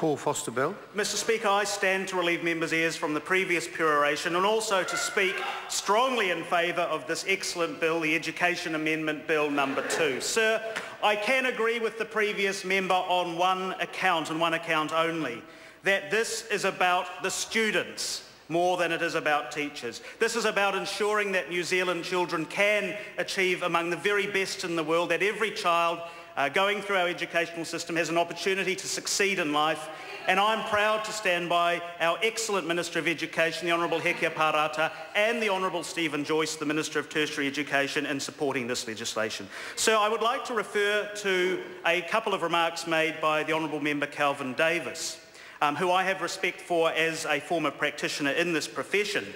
Paul Foster Bell. Mr Speaker, I stand to relieve members' ears from the previous peroration and also to speak strongly in favour of this excellent bill, the Education Amendment Bill number 2. Sir, I can agree with the previous member on one account and one account only, that this is about the students more than it is about teachers. This is about ensuring that New Zealand children can achieve among the very best in the world, that every child uh, going through our educational system has an opportunity to succeed in life. And I'm proud to stand by our excellent Minister of Education, the Honourable Hekia Parata, and the Honourable Stephen Joyce, the Minister of Tertiary Education, in supporting this legislation. So I would like to refer to a couple of remarks made by the Honourable Member Kelvin Davis um, who I have respect for as a former practitioner in this profession.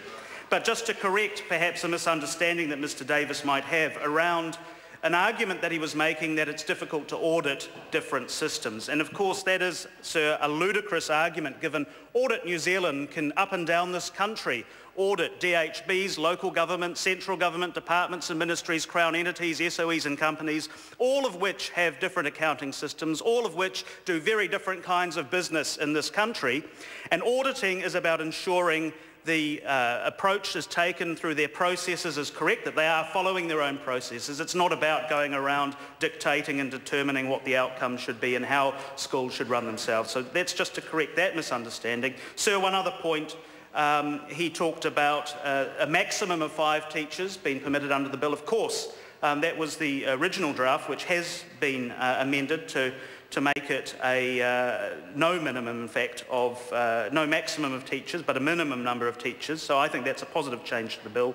But just to correct perhaps a misunderstanding that Mr Davis might have around an argument that he was making that it's difficult to audit different systems. And of course that is, sir, a ludicrous argument given Audit New Zealand can up and down this country audit DHBs, local government, central government, departments and ministries, crown entities, SOEs and companies, all of which have different accounting systems, all of which do very different kinds of business in this country. And auditing is about ensuring the uh, approach is taken through their processes is correct, that they are following their own processes. It's not about going around dictating and determining what the outcome should be and how schools should run themselves. So that's just to correct that misunderstanding. Sir, one other point. Um, he talked about uh, a maximum of five teachers being permitted under the bill. Of course, um, that was the original draft, which has been uh, amended to to make it a uh, no minimum, in fact, of uh, no maximum of teachers, but a minimum number of teachers. So I think that's a positive change to the bill.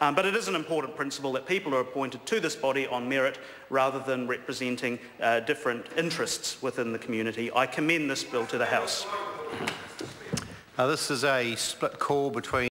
Um, but it is an important principle that people are appointed to this body on merit rather than representing uh, different interests within the community. I commend this bill to the House. Now, this is a split call between